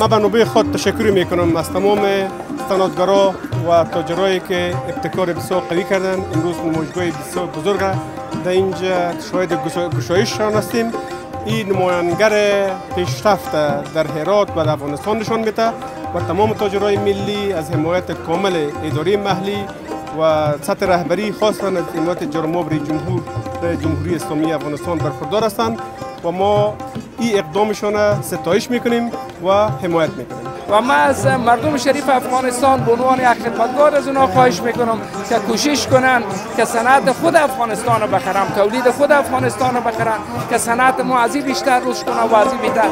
من به نوبه خود تشکر می‌کنم. از تمام صنعتگرا و تاجرایی که ابتکار بسیار قوی کردن. امروز نمایشگاه بسیار بزرگ در اینجا شاید گشایش هستیم. این نماینگر پیشرفت در هرات و در افغانستان نشان میده و تمام تاجرای ملی از حمایت کامل اداره محلی و سطح رهبری خاصا از حمایت جرمابری جمهور جمهوری اسلامی افغانستان برخوردار هستند. و ما این اقدامشان ستایش می‌کنیم و حمایت می‌کنیم. و ما از مردم شریف افغانستان به عنوان یک خدمتگار از اونا خواهش می‌کنم که کوشش کنن که صنعت خود افغانستان رو بخرن تولید خود افغانستان رو بخرن که صنعت ما از بیشتر رشد کنه و از بیشتر